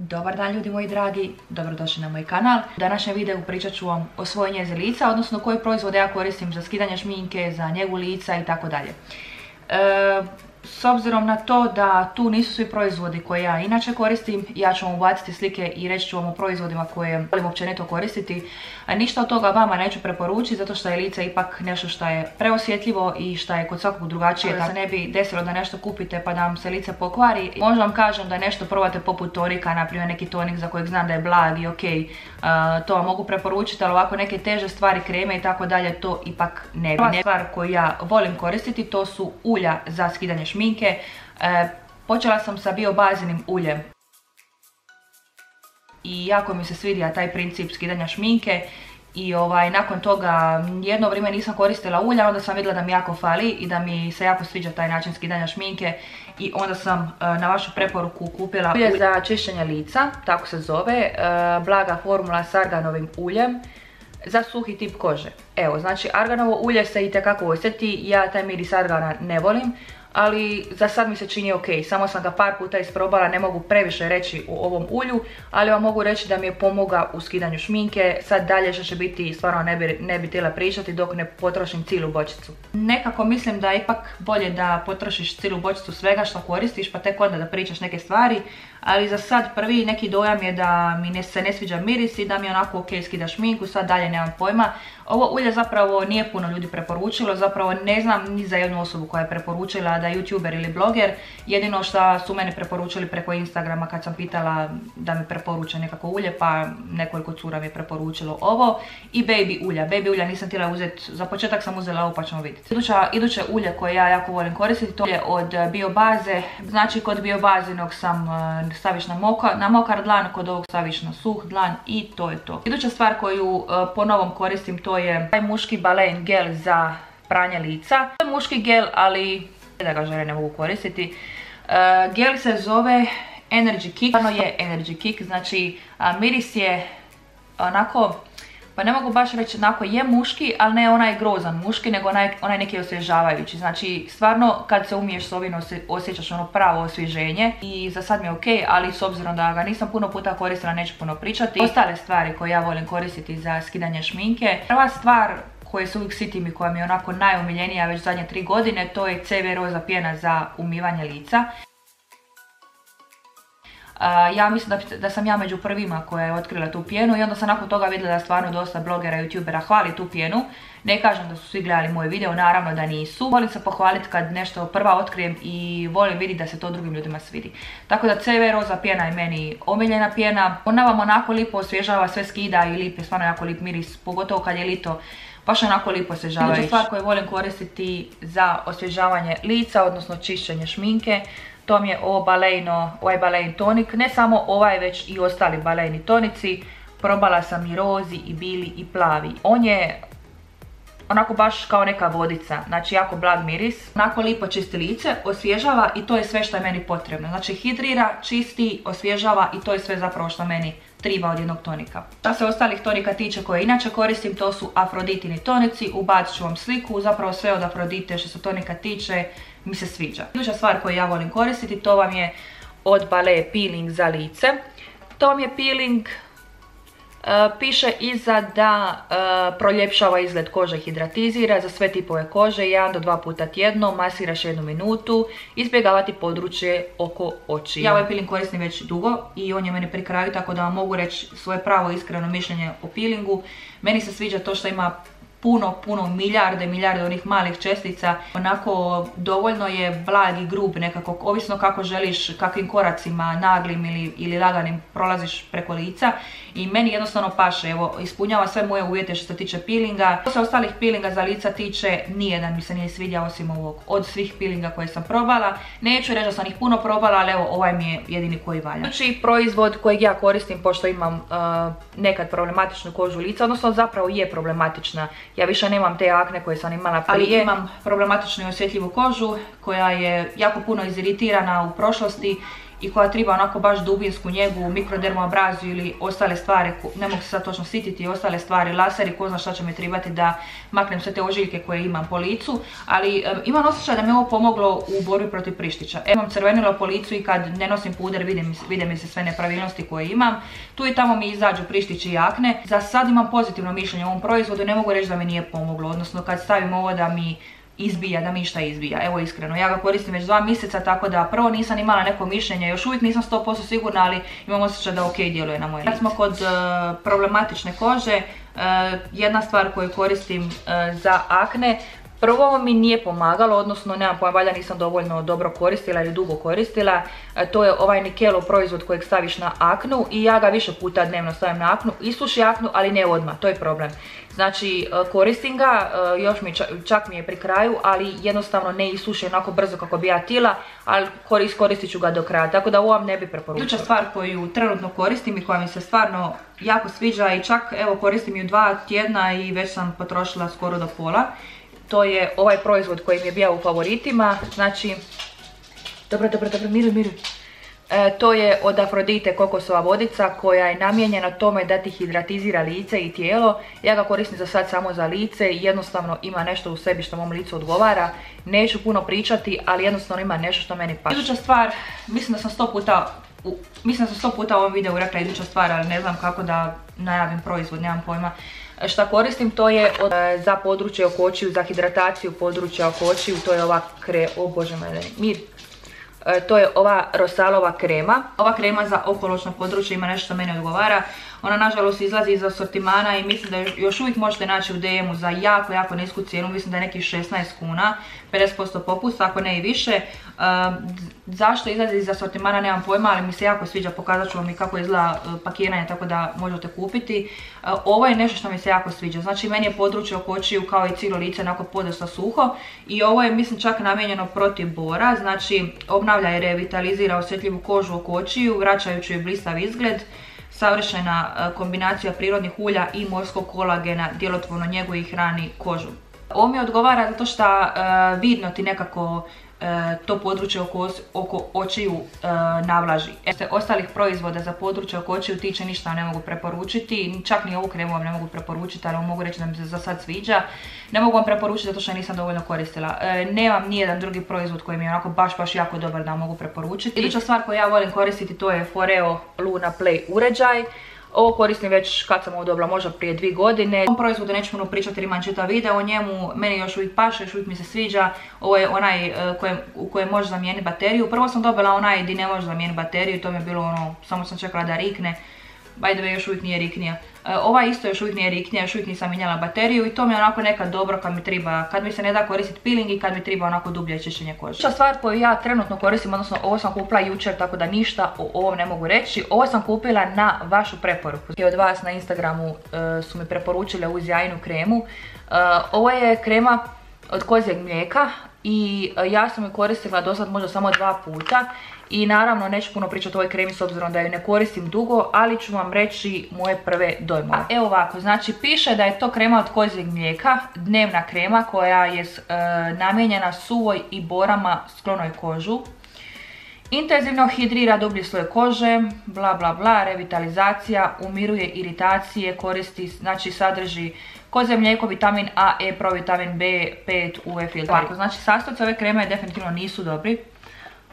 Dobar dan ljudi moji dragi, dobrodošli na moj kanal. U današnjem videu pričat ću vam o svojoj njezi lica, odnosno koje proizvode ja koristim za skidanje šminke, za njegu lica i tako dalje. S obzirom na to da tu nisu svi proizvodi koje ja inače koristim, ja ću vam ubaciti slike i reći ću vam o proizvodima koje volim općenito koristiti. Ništa od toga vama neću preporučiti zato što je lice ipak nešto što je preosjetljivo i što je kod svakog drugačije. Da se ne bi desilo da nešto kupite pa da vam se lice pokvari. Možda vam kažem da nešto probate poput torika, naprimjer neki tonik za kojeg znam da je blag i ok, to vam mogu preporučiti, ali ovako neke teže stvari, kreme i tako dalje, to ipak ne bi. Prva stvar koju ja volim koristiti to su ulja za skidanje šminke. E, počela sam sa biobazinim uljem. I jako mi se svidija taj princip skidanja šminke. I ovaj, nakon toga jedno vrijeme nisam koristila ulja, onda sam vidjela da mi jako fali i da mi se jako sviđa taj način skidanja šminke. I onda sam e, na vašu preporuku kupila ulje za čišćenje lica, tako se zove, e, blaga formula s arganovim uljem za suhi tip kože. Evo, znači arganovo ulje se i tekako osjeti, ja taj miris argana ne volim, ali za sad mi se čini ok. Samo sam ga par puta isprobala, ne mogu previše reći u ovom ulju, ali vam mogu reći da mi je pomoga u skidanju šminke. Sad dalje što će biti, stvarno ne bi, ne bi pričati dok ne potrošim cijelu bočicu. Nekako mislim da je ipak bolje da potrošiš cijelu bočicu svega što koristiš, pa tek onda da pričaš neke stvari. Ali za sad prvi neki dojam je da mi se ne sviđa miris i da mi onako ok skida šminku, sad dalje nemam pojma. Ovo ulje zapravo nije puno ljudi preporučilo, zapravo ne znam ni za jednu osobu koja je preporučila da je youtuber ili bloger. Jedino što su mene preporučili preko Instagrama kad sam pitala da mi preporuče nekako ulje, pa nekoliko cura mi je preporučilo ovo. I baby ulja. Baby ulja nisam htjela uzeti, za početak sam uzela ovo pa ćemo vidjeti. Iduće ulje koje ja jako volim koristiti, to je od biobaze. Znači kod biobazinog sam eh, staviš na, na mokar dlan, kod ovog staviš na suh dlan i to je to. Iduća stvar koju eh, po novom koristim to je taj muški balein gel za pranje lica. To je muški gel, ali da ga žene ne mogu koristiti. E, gel se zove Energy Kick. Stvarno je Energy Kick, znači miris je onako pa ne mogu baš reći onako je muški, ali ne onaj grozan muški, nego onaj, onaj neki osvježavajući. Znači, stvarno kad se umiješ s ovim osjećaš ono pravo osvježenje i za sad mi je ok, ali s obzirom da ga nisam puno puta koristila, neću puno pričati. Ostale stvari koje ja volim koristiti za skidanje šminke. Prva stvar koje se uvijek sitim i koja mi je onako najomiljenija već zadnje tri godine, to je CV roza pjena za umivanje lica ja mislim da, sam ja među prvima koja je otkrila tu pjenu i onda sam nakon toga vidjela da stvarno dosta blogera i youtubera hvali tu pjenu. Ne kažem da su svi gledali moj video, naravno da nisu. Volim se pohvaliti kad nešto prva otkrijem i volim vidjeti da se to drugim ljudima svidi. Tako da CV roza pjena je meni omiljena pjena. Ona vam onako lipo osvježava, sve skida i lip je stvarno jako lip miris, pogotovo kad je lito baš onako lipo osvježavajući. Iduća stvar koju volim koristiti za osvježavanje lica, odnosno čišćenje šminke, to mi je ovo balejno, ovaj balejn tonik. Ne samo ovaj, već i ostali balejni tonici. Probala sam i rozi, i bili, i plavi. On je onako baš kao neka vodica, znači jako blag miris. Onako lipo čisti lice, osvježava i to je sve što je meni potrebno. Znači hidrira, čisti, osvježava i to je sve zapravo što meni triba od jednog tonika. Što se ostalih tonika tiče koje inače koristim, to su Afroditini tonici. Ubacit ću vam sliku, zapravo sve od Afrodite što se tonika tiče mi se sviđa. Iduća stvar koju ja volim koristiti, to vam je od Balea peeling za lice. To vam je peeling piše iza da e, proljepšava izgled kože, hidratizira za sve tipove kože, 1 do 2 puta tjedno, masiraš jednu minutu, izbjegavati područje oko oči. Ja ovaj peeling koristim već dugo i on je meni pri kraju, tako da vam mogu reći svoje pravo iskreno mišljenje o peelingu. Meni se sviđa to što ima puno, puno milijarde, milijarde onih malih čestica. Onako dovoljno je blag i grub nekako, ovisno kako želiš, kakvim koracima, naglim ili, ili laganim prolaziš preko lica. I meni jednostavno paše, evo, ispunjava sve moje uvjete što se tiče peelinga. Što se ostalih peelinga za lica tiče, nijedan mi se nije svidio osim ovog od svih peelinga koje sam probala. Neću reći da sam ih puno probala, ali evo, ovaj mi je jedini koji valja. Znači, proizvod kojeg ja koristim, pošto imam uh, nekad problematičnu kožu lica, odnosno zapravo je problematična ja više nemam te akne koje sam imala prije. Ali imam problematičnu i osjetljivu kožu koja je jako puno iziritirana u prošlosti i koja treba onako baš dubinsku njegu, mikrodermoabraziju ili ostale stvari, ne mogu se sad točno sititi, ostale stvari, laseri, ko zna šta će mi trebati da maknem sve te ožiljke koje imam po licu, ali imam osjećaj da mi ovo pomoglo u borbi protiv prištića. Evo imam crvenilo po licu i kad ne nosim puder vide mi se sve nepravilnosti koje imam. Tu i tamo mi izađu prištići i akne. Za sad imam pozitivno mišljenje o ovom proizvodu, ne mogu reći da mi nije pomoglo, odnosno kad stavim ovo da mi izbija, da mi šta izbija. Evo iskreno, ja ga koristim već dva mjeseca, tako da prvo nisam imala neko mišljenje, još uvijek nisam 100% sigurna, ali imam osjećaj da ok djeluje na moje Kad smo kod e, problematične kože, e, jedna stvar koju koristim e, za akne, Prvo mi nije pomagalo, odnosno nemam pojma, valjda nisam dovoljno dobro koristila ili dugo koristila. To je ovaj Nikelo proizvod kojeg staviš na aknu i ja ga više puta dnevno stavim na aknu. Isuši aknu, ali ne odmah, to je problem. Znači e, koristim ga, e, još mi čak mi je pri kraju, ali jednostavno ne isuši onako brzo kako bi ja tila, ali koristit ću ga do kraja, tako da ovo vam ne bi preporučila. Iduća stvar koju trenutno koristim i koja mi se stvarno jako sviđa i čak evo koristim ju dva tjedna i već sam potrošila skoro do pola. To je ovaj proizvod koji mi je bio u favoritima, znači, dobro, dobro, dobro, miruj, miruj. E, to je od Afrodite kokosova vodica koja je namijenjena tome da ti hidratizira lice i tijelo. Ja ga koristim za sad samo za lice i jednostavno ima nešto u sebi što mom licu odgovara. Neću puno pričati, ali jednostavno ima nešto što meni paše. Iduća stvar, mislim da sam sto puta mislim da sam sto puta u ovom videu rekla iduća stvar, ali ne znam kako da najavim proizvod, nemam pojma. Šta koristim to je e, za područje okočiju, za hidrataciju područja okočiju, to je ova kre... O me, mir. E, to je ova Rosalova krema. Ova krema za okoločno područje ima nešto što mene odgovara. Ona nažalost izlazi iz asortimana i mislim da još uvijek možete naći u DM-u za jako, jako nisku cijenu. Mislim da je nekih 16 kuna, 50% popusta, ako ne i više. Zašto izlazi iz asortimana nemam pojma, ali mi se jako sviđa, pokazat ću vam i kako izgleda e, pakiranje, tako da možete kupiti. E, ovo je nešto što mi se jako sviđa. Znači meni je područje oko očiju kao i cijelo lice onako podosta suho. I ovo je mislim čak namijenjeno protiv bora, znači obnavlja i revitalizira osjetljivu kožu oko očiju, vraćajući joj blistav izgled savršena e, kombinacija prirodnih ulja i morskog kolagena djelotvorno njeguje i hrani kožu. Ovo mi odgovara zato što vidno ti nekako to područje oko, oko očiju e, navlaži. E, ostalih proizvoda za područje oko očiju tiče ništa ne mogu preporučiti, čak ni ovu kremu vam ne mogu preporučiti, ali mogu reći da mi se za sad sviđa. Ne mogu vam preporučiti zato što nisam dovoljno koristila. E, nemam nijedan drugi proizvod koji mi je onako baš baš jako dobar da vam mogu preporučiti. Iduća stvar koju ja volim koristiti to je Foreo Luna Play uređaj. Ovo koristim već kad sam ovo dobila, možda prije dvije godine. Ovom proizvodu neću puno pričati jer imam čitav video o njemu, meni još uvijek paše, još uvijek mi se sviđa. Ovo je onaj e, u kojem može zamijeniti bateriju. Prvo sam dobila onaj gdje ne može zamijeniti bateriju, to mi je bilo ono, samo sam čekala da rikne by the way još uvijek nije riknija. E, ova isto još uvijek nije riknija, još uvijek nisam mijenjala bateriju i to mi je onako nekad dobro kad mi treba, kad mi se ne da koristiti peeling i kad mi treba onako dublje čišćenje kože. Šta stvar koju ja trenutno koristim, odnosno ovo sam kupila jučer tako da ništa o ovom ne mogu reći. Ovo sam kupila na vašu preporuku. I od vas na Instagramu e, su mi preporučile uz jajnu kremu. E, ovo je krema od kozijeg mlijeka i ja sam ju koristila do sad možda samo dva puta i naravno neću puno pričati o ovoj kremi s obzirom da ju ne koristim dugo, ali ću vam reći moje prve dojmove. Evo ovako, znači piše da je to krema od kozijeg mlijeka, dnevna krema koja je e, namijenjena suvoj i borama sklonoj kožu. Intenzivno hidrira dublji sloj kože, bla bla bla, revitalizacija, umiruje iritacije, koristi, znači sadrži koze mlijeko, vitamin A, E, provitamin B, 5, UV filtri. Znači sastojci ove kreme definitivno nisu dobri.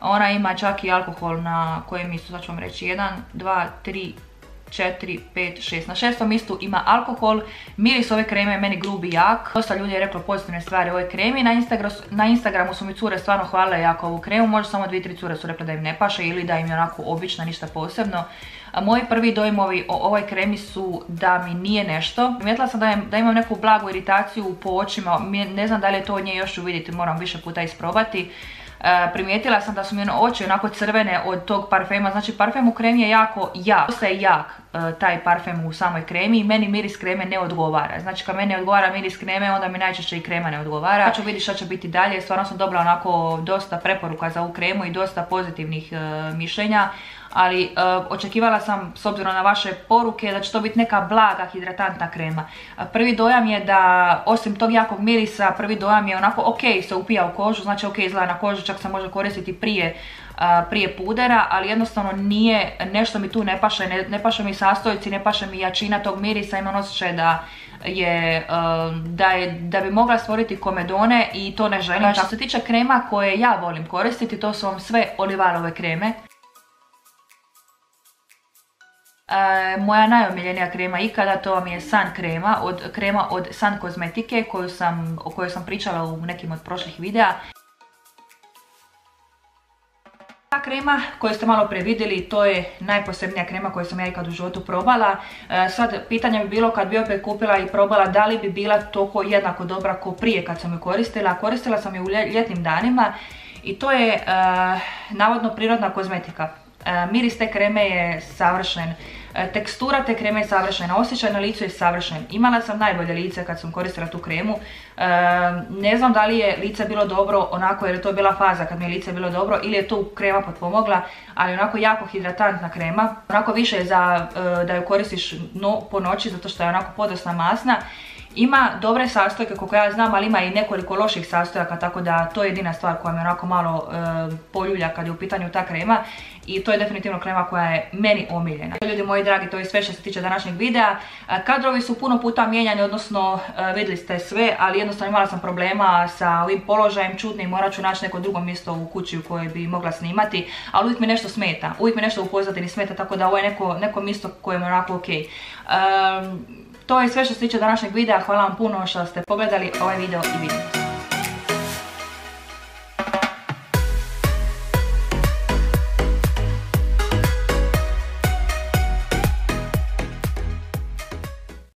Ona ima čak i alkohol na kojem mjestu, sad ću vam reći, 1, 2, 3, 4, 5, 6. Na šestom mjestu ima alkohol. Miris ove kreme je meni grubi jak. Dosta ljudi je reklo pozitivne stvari o ovoj kremi. Na, Instagramu su mi cure stvarno hvalile jako ovu kremu. Možda samo dvije, tri cure su rekli da im ne paše ili da im je onako obična, ništa posebno. moji prvi dojmovi o ovoj kremi su da mi nije nešto. Primijetila sam da, imam neku blagu iritaciju po očima. Ne znam da li je to od nje još uvidjeti, moram više puta isprobati. E, primijetila sam da su mi ono oči onako crvene od tog parfema, znači parfem u kremi je jako jak, dosta je jak e, taj parfem u samoj kremi i meni miris kreme ne odgovara. Znači kad meni odgovara miris kreme onda mi najčešće i krema ne odgovara. Ja ću vidjeti što će biti dalje, stvarno sam dobila onako dosta preporuka za ovu kremu i dosta pozitivnih e, mišljenja. Ali e, očekivala sam s obzirom na vaše poruke da će to biti neka blaga hidratantna krema. prvi dojam je da osim tog jakog mirisa, prvi dojam je onako ok se upija u kožu, znači ok izgleda na kožu, čak se može koristiti prije prije pudera, ali jednostavno nije, nešto mi tu ne paše, ne, ne paše mi sastojci, ne paše mi jačina tog mirisa, imam osjećaj da je, da, je, da bi mogla stvoriti komedone i to ne želim. Što se tiče krema koje ja volim koristiti, to su vam sve olivarove kreme. Moja najomiljenija krema ikada, to vam je Sun krema, od, krema od Sun kozmetike koju sam, o kojoj sam pričala u nekim od prošlih videa. Ta krema koju ste malo previdjeli, to je najposebnija krema koju sam ja ikad u životu probala. E, sad, pitanje bi bilo kad bi opet kupila i probala da li bi bila toliko jednako dobra ko prije kad sam ju koristila. Koristila sam ju u ljetnim danima i to je e, navodno prirodna kozmetika. E, miris te kreme je savršen. E, tekstura te kreme je savršena, osjećaj na licu je savršen. Imala sam najbolje lice kad sam koristila tu kremu. E, ne znam da li je lice bilo dobro onako jer je to bila faza kad mi je lice bilo dobro ili je tu krema potpomogla, ali onako jako hidratantna krema. Onako više za da ju koristiš po noći zato što je onako podosna masna ima dobre sastojke koliko ja znam, ali ima i nekoliko loših sastojaka, tako da to je jedina stvar koja me onako malo e, poljulja kad je u pitanju ta krema. I to je definitivno krema koja je meni omiljena. Ljudi moji dragi, to je sve što se tiče današnjeg videa. E, kadrovi su puno puta mijenjani, odnosno e, vidjeli ste sve, ali jednostavno imala sam problema sa ovim položajem čudnim, morat ću naći neko drugo mjesto u kući u kojoj bi mogla snimati, ali uvijek mi nešto smeta, uvijek mi nešto u pozadini smeta, tako da ovo je neko, mjesto koje je onako ok. To je sve što se tiče današnjeg videa. Hvala vam puno što ste pogledali ovaj video i vidimo